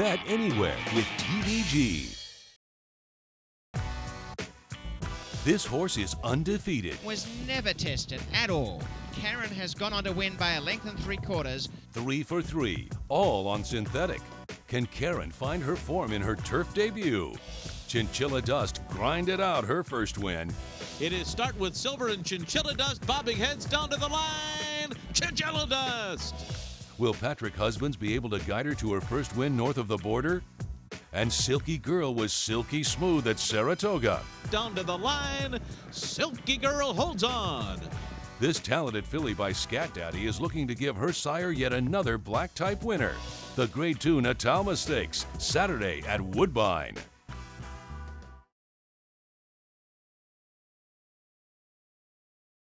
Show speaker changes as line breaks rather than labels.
bet anywhere with TVG. This horse is undefeated.
Was never tested at all. Caren has gone on to win by a length and three quarters.
Three for three, all on synthetic. Can Caren find her form in her turf debut? Chinchilla Dust grinded out her first win.
It is start with Silver and Chinchilla Dust bobbing heads down to the line. Chinchilla Dust.
Will Patrick Husbands be able to guide her to her first win north of the border? And Silky Girl was silky smooth at Saratoga.
Down to the line. Silky Girl holds on.
This talented filly by Scat Daddy is looking to give her sire yet another black type winner. The Grade 2 Natalma Stakes, Saturday at Woodbine.